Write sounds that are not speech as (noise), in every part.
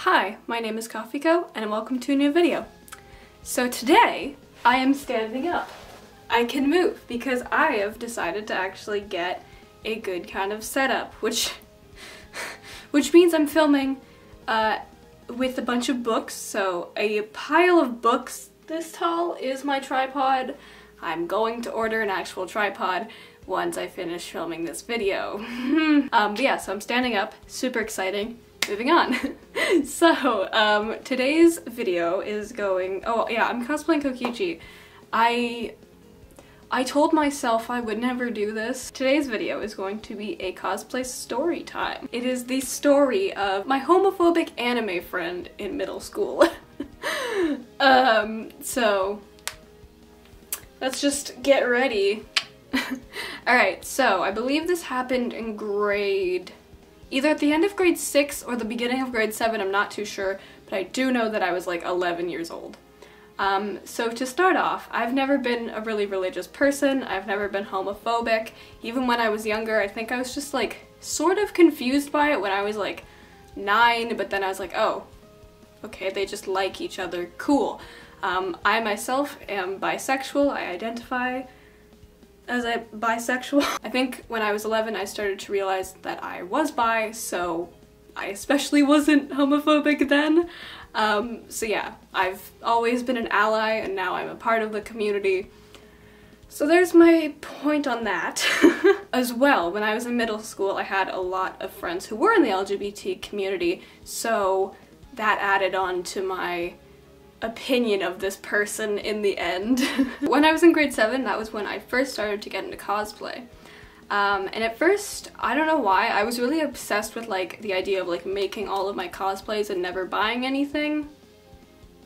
Hi, my name is Coffeekoe and welcome to a new video. So today I am standing up. I can move because I have decided to actually get a good kind of setup, which (laughs) which means I'm filming uh, with a bunch of books. So a pile of books this tall is my tripod. I'm going to order an actual tripod once I finish filming this video. (laughs) um, but yeah, so I'm standing up, super exciting. Moving on. (laughs) so, um, today's video is going, oh yeah, I'm cosplaying Kokichi. I I told myself I would never do this. Today's video is going to be a cosplay story time. It is the story of my homophobic anime friend in middle school. (laughs) um, so let's just get ready. (laughs) Alright, so I believe this happened in grade either at the end of grade 6 or the beginning of grade 7, I'm not too sure, but I do know that I was like 11 years old. Um, so to start off, I've never been a really religious person, I've never been homophobic. Even when I was younger, I think I was just like sort of confused by it when I was like 9, but then I was like, oh, okay, they just like each other, cool. Um, I myself am bisexual, I identify as a bisexual. (laughs) I think when I was 11 I started to realize that I was bi, so I especially wasn't (laughs) homophobic then. Um, so yeah, I've always been an ally and now I'm a part of the community. So there's my point on that. (laughs) As well, when I was in middle school I had a lot of friends who were in the LGBT community, so that added on to my opinion of this person in the end. (laughs) when I was in grade 7, that was when I first started to get into cosplay. Um, and at first, I don't know why, I was really obsessed with like the idea of like making all of my cosplays and never buying anything.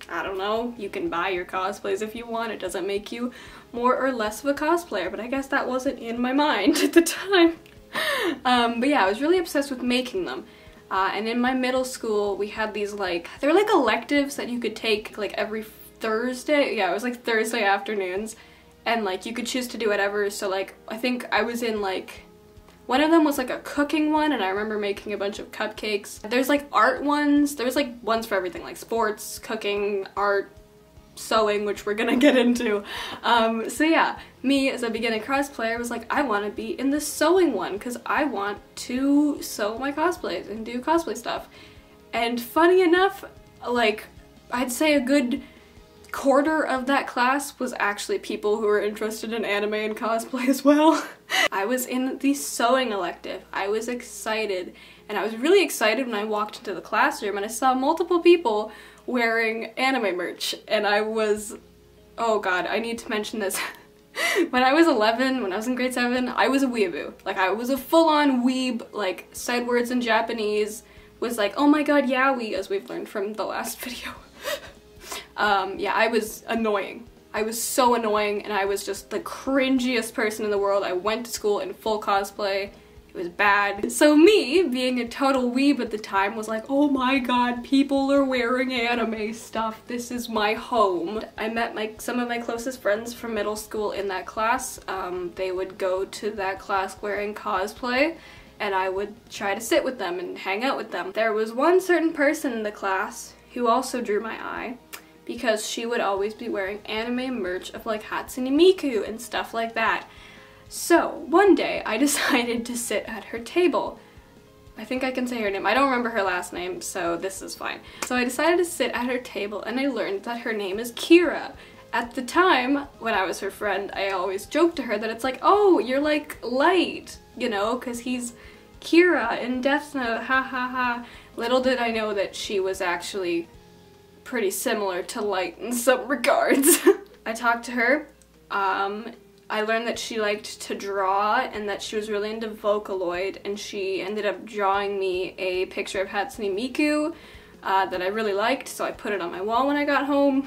I don't know, you can buy your cosplays if you want, it doesn't make you more or less of a cosplayer, but I guess that wasn't in my (laughs) mind at the time. (laughs) um, but yeah, I was really obsessed with making them. Uh, and in my middle school, we had these like, they're like electives that you could take like every Thursday. Yeah, it was like Thursday afternoons. And like you could choose to do whatever. So like, I think I was in like, one of them was like a cooking one and I remember making a bunch of cupcakes. There's like art ones. There's like ones for everything like sports, cooking, art, sewing, which we're gonna (laughs) get into. Um, so yeah, me as a beginning cosplayer was like, I want to be in the sewing one because I want to sew my cosplays and do cosplay stuff. And funny enough, like, I'd say a good quarter of that class was actually people who were interested in anime and cosplay as well. (laughs) I was in the sewing elective. I was excited and I was really excited when I walked into the classroom and I saw multiple people wearing anime merch and I was, oh god, I need to mention this. (laughs) (laughs) when I was 11, when I was in grade 7, I was a weeaboo. Like I was a full-on weeb, like said words in Japanese, was like, oh my god, yaoi, as we've learned from the last (laughs) video. um, yeah, I was annoying. I was so annoying and I was just the cringiest person in the world. I went to school in full cosplay it was bad. So me, being a total weeb at the time, was like, oh my god, people are wearing anime stuff. This is my home. I met my some of my closest friends from middle school in that class. Um, they would go to that class wearing cosplay and I would try to sit with them and hang out with them. There was one certain person in the class who also drew my eye because she would always be wearing anime merch of like Hatsune Miku and stuff like that. So, one day I (laughs) decided to sit at her table. I think I can say her name. I don't remember her last name, so this is fine. So I decided to sit at her table and I learned that her name is Kira. At the time, when I was her friend, I always joked to her that it's like, oh, you're like Light, you know, because he's Kira in Death Note, ha ha ha. Little did I know that she was actually pretty similar to Light in some (laughs) regards. I talked to her, um, I learned that she liked to draw and that she was really into Vocaloid and she ended up drawing me a picture of Hatsune Miku uh, that I really liked so I put it on my wall when I got home.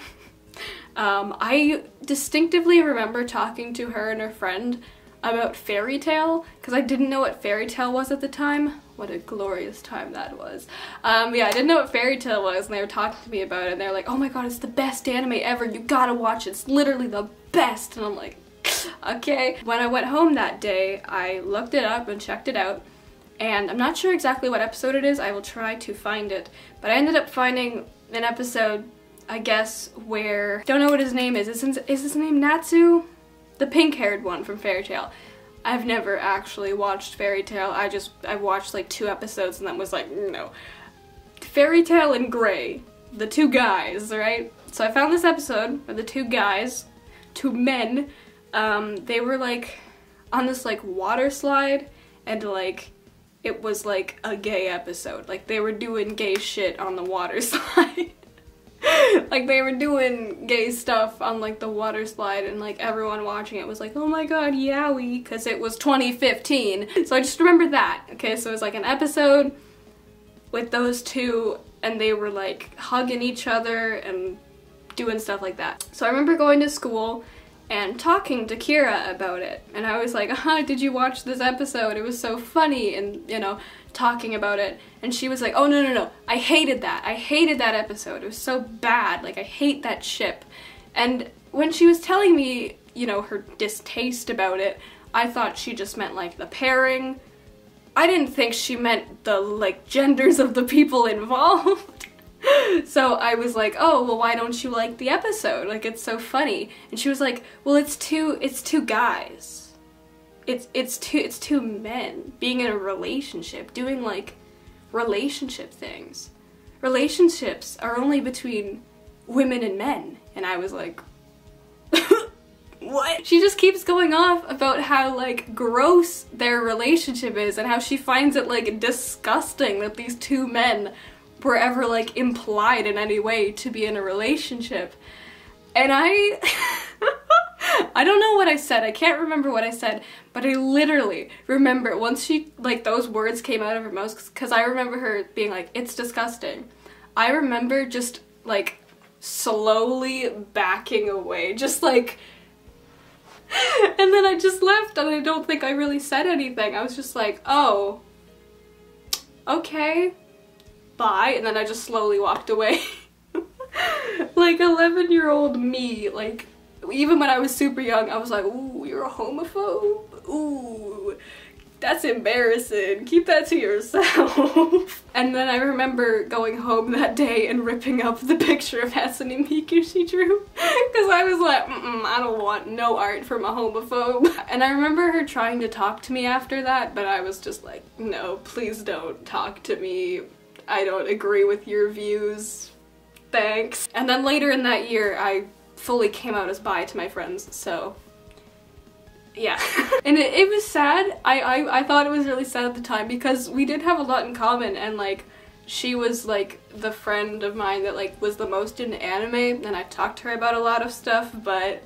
(laughs) um, I distinctly remember talking to her and her friend about Fairy Tail because I didn't know what Fairy Tail was at the time. What a glorious time that was. Um, yeah, I didn't know what Fairy Tail was and they were talking to me about it and they're like, oh my god, it's the best anime ever, you gotta watch it, it's literally the best. And I'm like, okay. When I went home that day, I looked it up and checked it out. and I'm not sure exactly what episode it is. I will try to find it. But I ended up finding an episode, I guess, where don't know what his name is. Is his, is his name Natsu? The pink-haired one from Fairy Tail. I've never actually watched Fairy Tail. I just I watched like two episodes and then was like, no. Fairy Tail and Gray, the two guys, right? So I found this episode where the two guys, two men, um, they were like on this like water slide and like it was like a gay episode. Like they were doing gay shit on the water (laughs) slide. like they were doing gay stuff on like the water slide and like everyone watching it was like oh my god yaoi because it was 2015 so i just remember that okay so it was like an episode with those two and they were like hugging each other and doing stuff like that so i remember going to school and talking to Kira about it. And I was like, huh, did you watch this episode? It was so funny and, you know, talking about it. And she was like, oh, no, no, no, I hated that. I hated that episode. It was so bad. Like, I hate that ship. And when she was telling me, you know, her distaste about it, I thought she just meant, like, the pairing. I didn't think she meant the, like, genders of the people involved. (laughs) so I was like, oh, well, why don't you like the episode? Like, it's so funny. And she was like, well, it's two, it's two guys. It's, it's two, it's two men being in a relationship, doing like relationship things. Relationships are only between women and men. And I was like, (laughs) what? She just keeps going off about how like gross their relationship is and how she finds it like disgusting that these two men were ever like implied in any way to be in a relationship. And I (laughs) I don't know what I said. I can't remember what I said, but I literally remember once she like those words came out of her mouth cuz I remember her being like it's disgusting. I remember just like slowly backing away, just like (laughs) and then I just left and I don't think I really said anything. I was just like, "Oh. Okay." Bye, and then I just slowly walked away. (laughs) like 11 year old me, like even when I was super young, I was like, ooh, you're a homophobe? Ooh, that's embarrassing. Keep that to yourself. (laughs) and then I remember going home that day and ripping up the picture of Hatsune Miku she drew. (laughs) Because I was like, mm, I don't want no art from a homophobe. And I remember her trying to talk to me after that, but I was just like, no, please don't talk to me. I don't agree with your views, thanks. And then later in that year, I fully came out as bi to my friends, so yeah. (laughs) and it, it, was sad. I, I, I thought it was really sad at the time because we did have a lot in common and like she was like the friend of mine that like was the most into anime and I talked to her about a lot of stuff but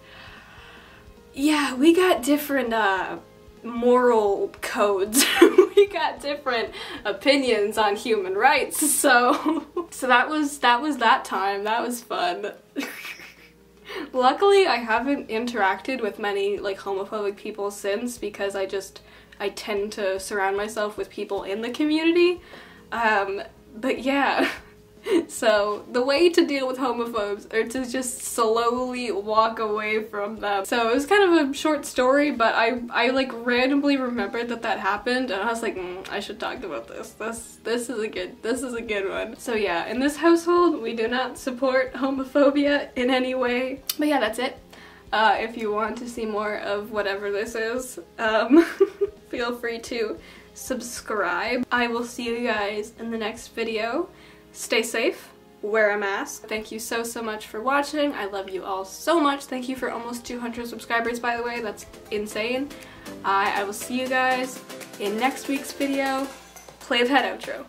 yeah we got different uh moral codes. (laughs) we got different opinions on human rights. So (laughs) so that was that was that time. That was fun. (laughs) Luckily, I haven't interacted with many like homophobic people since because I just I tend to surround myself with people in the community. Um, but yeah. So the way to deal with homophobes are to just slowly walk away from them. So it was kind of a short story, but I, I like randomly remembered that that happened and I was like, mm, I should talk about this. This, this is a good, this is a good one. So yeah, in this household, we do not support homophobia in any way. But yeah, that's it. Uh, if you want to see more of whatever this is, um, (laughs) feel free to subscribe. I will see you guys in the next video. Stay safe, wear a mask. Thank you so, so much for watching. I love you all so much. Thank you for almost 200 subscribers, by the way. That's insane. I will see you guys in next week's video. Play that outro.